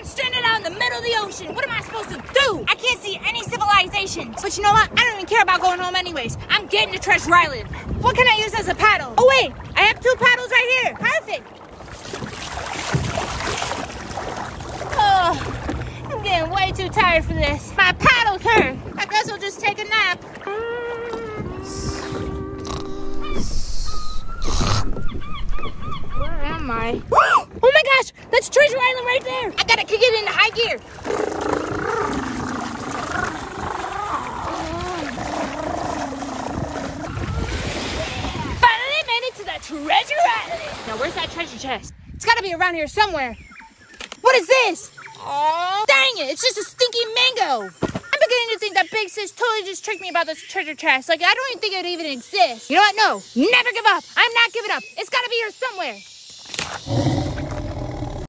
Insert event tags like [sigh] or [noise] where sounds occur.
I'm stranded out in the middle of the ocean. What am I supposed to do? I can't see any civilization. But you know what? I don't even care about going home anyways. I'm getting to Treasure Island. What can I use as a paddle? Oh wait, I have two paddles right here. Perfect. Oh, I'm getting way too tired for this. My paddles hurt. I guess I'll just take a nap. Where am I? [gasps] Oh my gosh, that's Treasure Island right there. I gotta kick it into high gear. Finally made it to the Treasure Island. Now where's that treasure chest? It's gotta be around here somewhere. What is this? Oh, dang it, it's just a stinky mango. I'm beginning to think that Big Sis totally just tricked me about this treasure chest. Like, I don't even think it even exists. You know what? No, never give up. I'm not giving up. It's gotta be here somewhere.